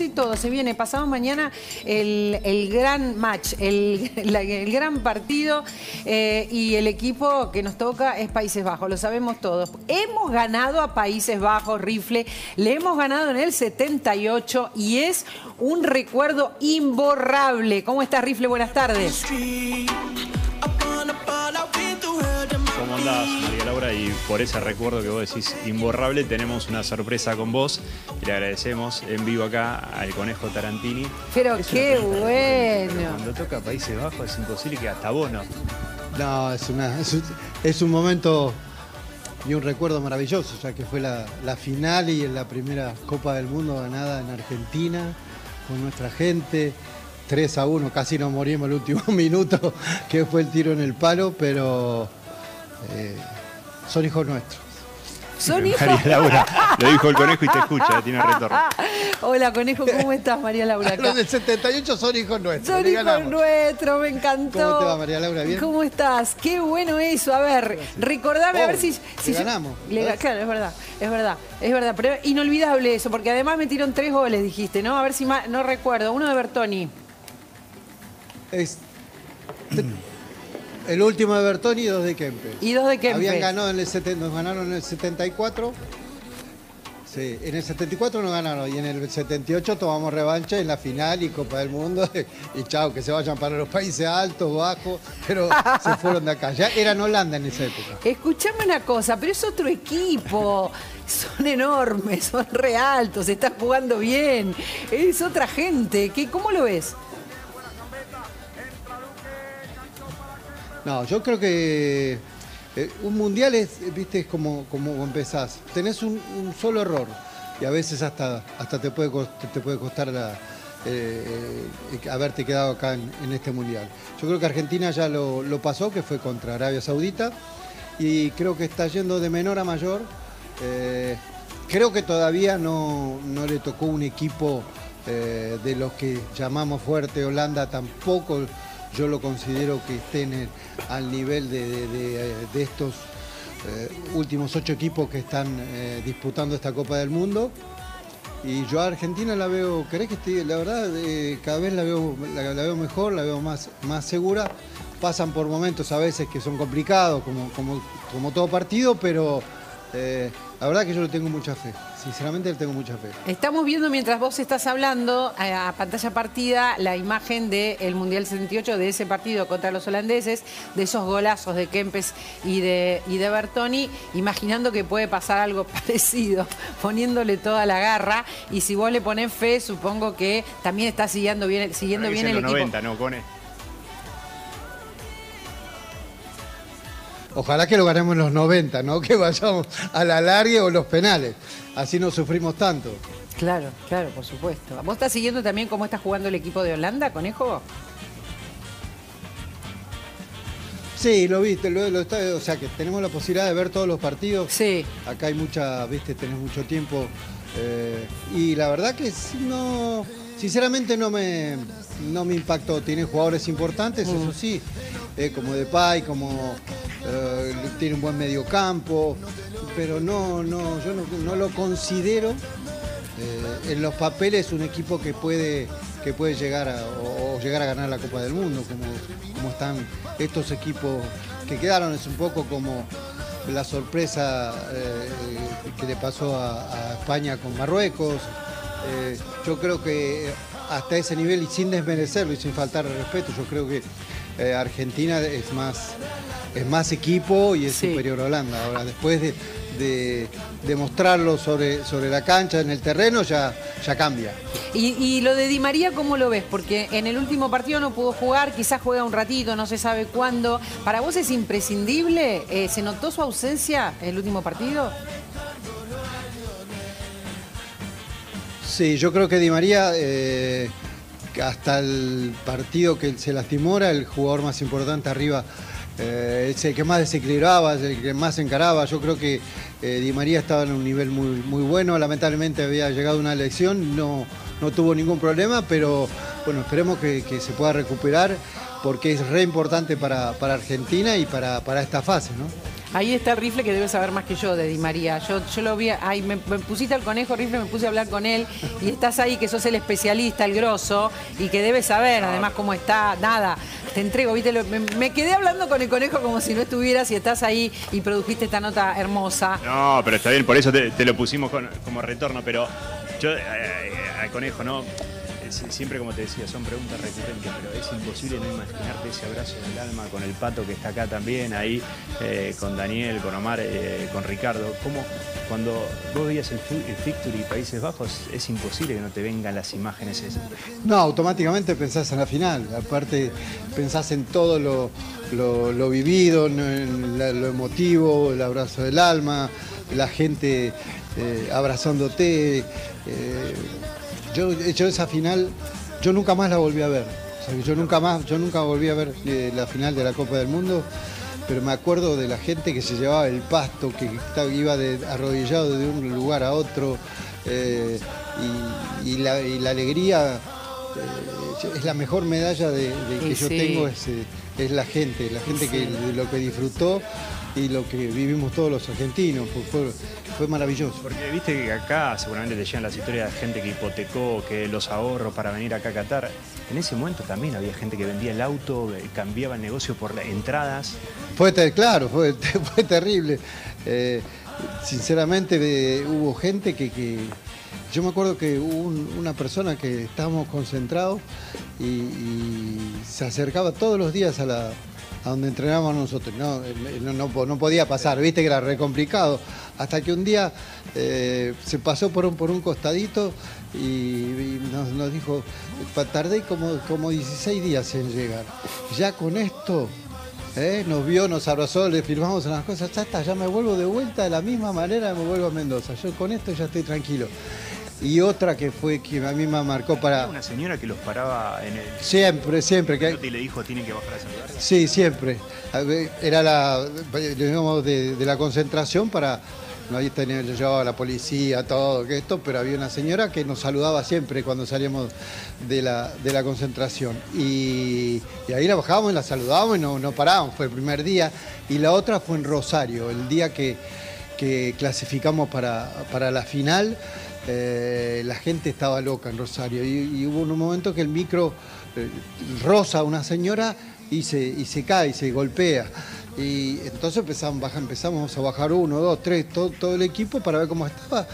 y todo, se viene pasado mañana el, el gran match, el, el gran partido eh, y el equipo que nos toca es Países Bajos, lo sabemos todos. Hemos ganado a Países Bajos, Rifle, le hemos ganado en el 78 y es un recuerdo imborrable. ¿Cómo estás, Rifle? Buenas tardes. Y por ese recuerdo que vos decís imborrable, tenemos una sorpresa con vos y le agradecemos en vivo acá al Conejo Tarantini. Pero Es qué bueno. Cuando toca Países Bajos es imposible que hasta vos no. No, es, una, es, un- es un momento y un recuerdo maravilloso, ya que fue la, la final y la primera Copa del Mundo ganada en Argentina con nuestra gente. 3 a 1, casi nos morimos el último minuto, que fue el tiro en el palo, pero eh, son hijos nuestros. Son hijos. María Laura, lo dijo el Conejo y te escucha, tiene retorno. Hola, Conejo, ¿cómo estás, María Laura? acá? Los del 78 son hijos nuestros. Son hijos nuestros, me encantó. ¿Cómo te va, María Laura? ¿Bien? ¿Cómo estás? Qué bueno eso. A ver, recordame, a ver si... Oh, si le yo- ganamos. le claro, es verdad, es verdad, es verdad. Pero inolvidable eso, porque además metieron tres goles, dijiste, ¿no? A ver si ma- no recuerdo. Uno de Bertoni. Es- el último de Bertoni y dos de Kempe. Y dos de Kempes. Habían ganado en el seten- nos ganaron en el 74. Sí, en el 74 nos ganaron y en el 78 tomamos revancha en la final y Copa del Mundo y chao, que se vayan para los países altos, bajos, pero se fueron de acá. Ya eran Holanda en esa época. Escuchame una cosa, pero es otro equipo. Son enormes, son re altos, están jugando bien. Es otra gente. ¿Qué, ¿Cómo lo ves? No, yo creo que eh, un mundial es, viste, es como, como empezás. Tenés un, un solo error y a veces hasta, hasta te, puede, te puede costar la, eh, eh, haberte quedado acá en, en este mundial. Yo creo que Argentina ya lo, lo pasó, que fue contra Arabia Saudita, y creo que está yendo de menor a mayor. Creo que todavía no, no le tocó un equipo de los que llamamos fuerte. Holanda tampoco yo lo considero que estén al nivel de, de- estos eh, últimos ocho equipos que están eh, disputando esta Copa del Mundo. Y yo a Argentina la veo, ¿querés que? La verdad, eh, cada vez la veo, la, veo mejor, la veo más, más segura. Pasan por momentos a veces que son complicados, como, como, como todo partido, pero la verdad que yo le tengo mucha fe. Sinceramente le tengo mucha fe. Estamos viendo mientras vos estás hablando a pantalla partida la imagen del Mundial 78 de ese partido contra los holandeses, de esos golazos de Kempes y de, y de Bertoni, imaginando que puede pasar algo parecido, poniéndole toda la garra. Y si vos le ponés fe, supongo que también está siguiendo bien, siguiendo bien el en los equipo. 90, ¿no, Cone? Ojalá que lo ganemos en los 90, ¿no? Que vayamos a la larga o los penales. Así no sufrimos tanto. Claro, claro, por supuesto. ¿Vos estás siguiendo también cómo está jugando el equipo de Holanda, Conejo? Sí, lo viste, lo, lo está- o sea que tenemos la posibilidad de ver todos los partidos. Sí. Acá hay mucha, viste, tenés mucho tiempo. eh, y la verdad que sí, no, sinceramente no me, no me impactó. Tiene jugadores importantes, eso sí, eh, como Depay, como eh, tiene un buen mediocampo, pero no, no, yo no, no lo considero eh, en los papeles un equipo que puede que puede llegar a, o, o llegar a ganar la Copa del Mundo como, como están estos equipos que quedaron es un poco como la sorpresa que le pasó a, a España con Marruecos Eh, yo creo que hasta ese nivel y sin desmerecerlo y sin faltar al respeto yo creo que eh, Argentina es más es más equipo y es Sí. superior a Holanda ahora después de, de, de mostrarlo sobre, sobre la cancha, en el terreno, ya, ya cambia. Y, y lo de Di María, ¿cómo lo ves? Porque en el último partido no pudo jugar, quizás juega un ratito, no se sabe cuándo. ¿Para vos es imprescindible? Eh, ¿Se notó su ausencia en el último partido? Sí, yo creo que Di María, eh, hasta el partido que se lastimó, era el jugador más importante arriba. Eh, es el que más desequilibraba, es el que más encaraba. Yo creo que eh, Di María estaba en un nivel muy, muy bueno. Lamentablemente había llegado una lesión, no, no tuvo ningún problema, pero bueno, esperemos que, se pueda recuperar porque es re importante para, para Argentina y para, para esta fase, ¿no? Ahí está el rifle que debe saber más que yo de Di María. Yo, yo lo vi, ay, me, me pusiste al conejo rifle, me puse a hablar con él y estás ahí que sos el especialista, el grosso, y que debes saber además cómo está, nada. Te entrego, viste, Lo- me, me quedé hablando con el conejo como si no estuvieras y estás ahí y produjiste esta nota hermosa. No, pero está bien, por eso te, te lo pusimos con- como retorno, pero yo eh, eh, al conejo, ¿no? Es- Siempre como te decía, son preguntas recurrentes, pero es imposible no imaginarte ese abrazo del alma con el pato que está acá también, ahí, eh, con Daniel, con Omar, eh, con Ricardo. ¿Cómo cuando vos veías el, el Victory Países Bajos, es imposible que no te vengan las imágenes esas? No, automáticamente pensás en la final. Aparte, pensás en todo lo, lo- vivido, lo emotivo, el abrazo del alma, la gente eh, abrazándote. eh, yo, yo esa final, yo nunca más la volví a ver. O sea, que yo nunca más, yo nunca volví a ver eh, la final de la Copa del Mundo. Pero me acuerdo de la gente que se llevaba el pasto, que estaba- iba de- arrodillado de un lugar a otro, eh, y, y la, y la alegría eh, es la mejor medalla de, de que yo sí. tengo es, es la gente, la gente que lo que disfrutó y lo que vivimos todos los argentinos, fue, fue, fue maravilloso. Porque viste que acá seguramente te llegan las historias de gente que hipotecó, que los ahorros para venir acá a Qatar. En ese momento también había gente que vendía el auto, eh, cambiaba el negocio por entradas. Fue ter- claro, fue, fue terrible. Eh, sinceramente eh, hubo gente que, que- Yo me acuerdo que una persona que estábamos concentrados y, se acercaba todos los días a, donde entrenábamos nosotros. No, eh, no, no po- no podía pasar, viste que era re complicado. Hasta que un día eh, se pasó por un, por un costadito y, nos, nos dijo, "Pa- tardé como, como 16 días en llegar. Ya con esto ¿Eh? Nos vio, nos abrazó, le firmamos unas cosas, ya está, ya me vuelvo de vuelta de la misma manera me vuelvo a Mendoza. Yo con esto ya estoy tranquilo. Y otra que fue que a mí me marcó para. una señora que los paraba en el Siempre, siempre. que y le dijo tienen que bajar a saludar. Sí, siempre. Era la, digamos, de, de la concentración para. No, ahí tenía, yo llevaba a la policía, todo que esto, pero había una señora que nos saludaba siempre cuando salíamos de la, de la concentración. Y, y ahí la bajábamos y la saludábamos y no, no parábamos, fue el primer día. Y la otra fue en Rosario, el día que, que clasificamos para, para la final. Eh, la gente estaba loca en Rosario y, y hubo un momento que el micro eh, roza a una señora y se, y se cae, y se golpea. Y entonces empezamos, empezamos a bajar uno, dos, tres, todo, todo el equipo para ver cómo estaba.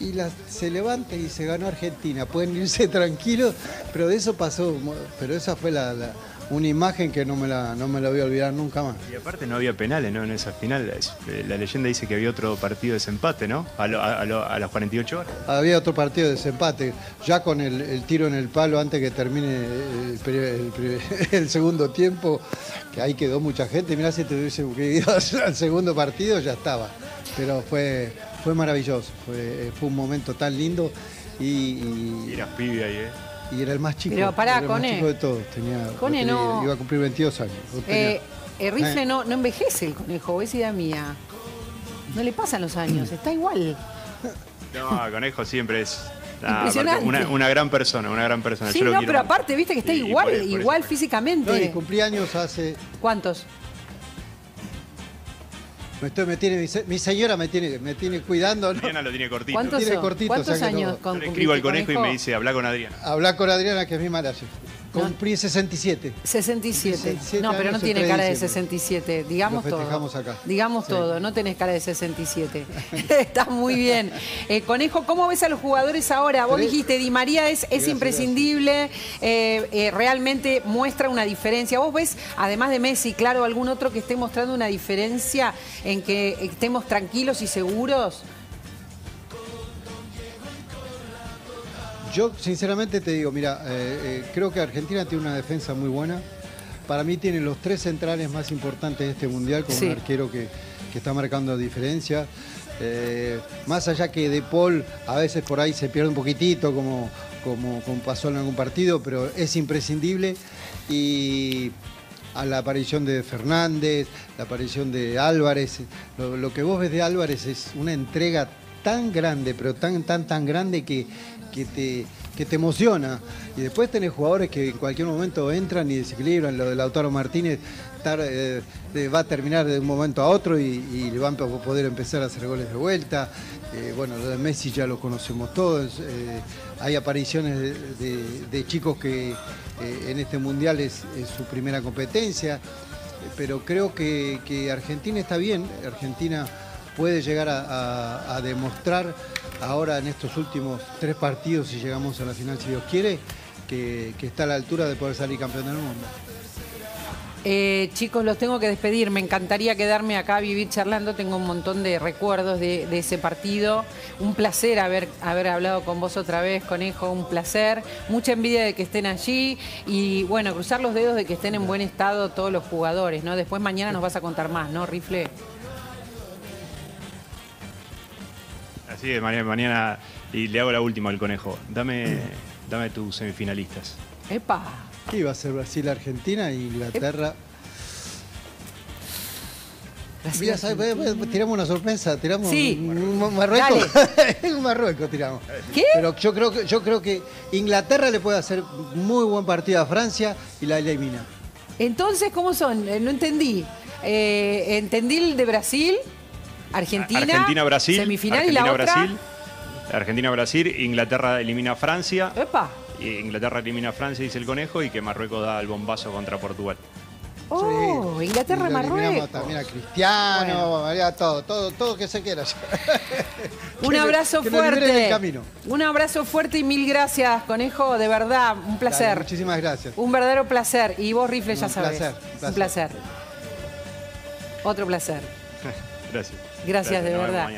Y la- se levanta y se ganó Argentina. Pueden irse tranquilos, pero de eso pasó. Pero esa fue la, la- una imagen que no me, la, no me la voy a olvidar nunca más. Y aparte no había penales, ¿no? En esa final. Eh, La leyenda dice que había otro partido de desempate, ¿no? A, lo- a- a lo- a las 48 horas. Había otro partido de desempate, ya con el, el tiro en el palo antes que termine el, segundo tiempo, que ahí quedó mucha gente. Mirá, si te hubiese ido al segundo partido, ya estaba. Pero fue, fue maravilloso, fue, fue un momento tan lindo y, Y y- ahí, ¿eh? Y era el más chico. Pero pará, era el más Cone. chico de todos. Tenía, Cone, tenía- no. Iba a cumplir 22 años. Eh, el rifle Eh. no, no envejece el conejo, es idea mía. No le pasan los años, está igual. No, Conejo siempre es. Impresionante. Una, una gran persona, una gran persona. Sí, Yo no, pero mucho. aparte, viste que está igual, por- por eso igual físicamente. No, y cumplí años hace. ¿Cuántos? Me, estoy- me tiene, mi, se- mi señora me tiene, me tiene cuidando. ¿no? Adriana lo tiene cortito. ¿Cuántos, tiene cortito, ¿Cuántos o sea años no- con Yo le escribo al cumpliste, conejo y me dice, habla con Adriana. Hablar con Adriana, que es mi manager. Cumplí 67. 67. 67 No, pero no tiene 3 de cara de diciembre. 67. Digamos Lo todo. acá. Digamos Sí. todo. No tenés cara de 67. Está muy bien. Eh, Conejo, ¿cómo ves a los jugadores ahora? Vos Tres. dijiste, Di María es, imprescindible, eh, eh, realmente muestra una diferencia. ¿Vos ves, además de Messi, claro, algún otro que esté mostrando una diferencia en que estemos tranquilos y seguros? Yo sinceramente te digo, mira, eh, eh, creo que Argentina tiene una defensa muy buena. Para mí tiene los tres centrales más importantes de este mundial, con Sí. un arquero que, que está marcando diferencia. Eh, más allá que De Paul a veces por ahí se pierde un poquitito, como, como, como pasó en algún partido, pero es imprescindible. Y a la aparición de Fernández, la aparición de Álvarez, lo, lo que vos ves de Álvarez es una entrega tan grande, pero tan, tan, tan grande que, que te, que te emociona. Y después tenés jugadores que en cualquier momento entran y desequilibran. Lo de Lautaro Martínez eh, va a terminar de un momento a otro y, le van a poder empezar a hacer goles de vuelta. Eh, bueno, lo de Messi ya lo conocemos todos. Eh, hay apariciones de, chicos que en este mundial es, su primera competencia. Pero creo que, Argentina está bien. Argentina puede llegar a demostrar ahora en estos últimos tres partidos, si llegamos a la final, si Dios quiere, que, está a la altura de poder salir campeón del mundo. Eh, chicos, los tengo que despedir. Me encantaría quedarme acá a vivir charlando. Tengo un montón de recuerdos de, ese partido. Un placer haber, hablado con vos otra vez, Conejo. Un placer. Mucha envidia de que estén allí. Y bueno, cruzar los dedos de que estén en buen estado todos los jugadores. ¿no? Después mañana nos vas a contar más, ¿no, Rifle? Así es, mañana, y le hago la última al conejo. Dame, dame tus semifinalistas. ¡Epa! ¿Qué iba a ser Brasil-Argentina e Inglaterra? Mira, tiramos una sorpresa, tiramos un, Marruecos. un Marruecos tiramos. ¿Qué? Pero yo creo que yo creo que Inglaterra le puede hacer muy buen partido a Francia y la elimina. Entonces, ¿cómo son? Eh, no entendí. Eh, entendí el de Brasil. Argentina, Argentina Brasil, semifinal Argentina, y la Brasil, Argentina Brasil, Inglaterra elimina a Francia. Epa. Inglaterra elimina a Francia, dice el conejo, y que Marruecos da el bombazo contra Portugal. Oh, Inglaterra, Marruecos. también a Cristiano, a todo, todo, todo que se quiera. un abrazo fuerte. Un abrazo fuerte y mil gracias, conejo, de verdad, un placer. muchísimas gracias. Un verdadero placer. Y vos, Rifle, ya sabes. Placer, Un placer. Otro placer. Gracias. Gracias, de verdad.